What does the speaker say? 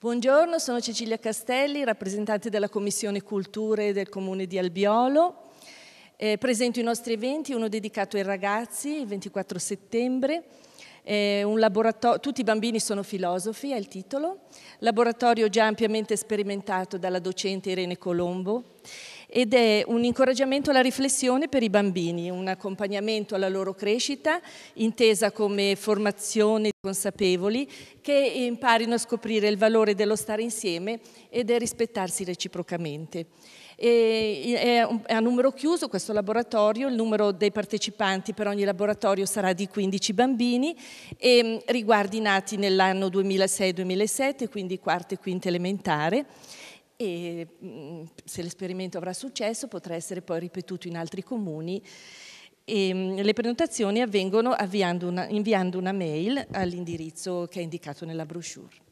Buongiorno, sono Cecilia Castelli, rappresentante della Commissione Culture del Comune di Albiolo. Eh, presento i nostri eventi, uno dedicato ai ragazzi, il 24 settembre, eh, tutti i bambini sono filosofi, è il titolo, laboratorio già ampiamente sperimentato dalla docente Irene Colombo ed è un incoraggiamento alla riflessione per i bambini, un accompagnamento alla loro crescita intesa come formazione consapevoli che imparino a scoprire il valore dello stare insieme ed è rispettarsi reciprocamente. è a numero chiuso questo laboratorio, il numero dei partecipanti per ogni laboratorio sarà di 15 bambini e riguardi i nati nell'anno 2006-2007, quindi quarta e quinta elementare e mm, se l'esperimento avrà successo potrà essere poi ripetuto in altri comuni. E mm, le prenotazioni avvengono una, inviando una mail all'indirizzo che è indicato nella brochure.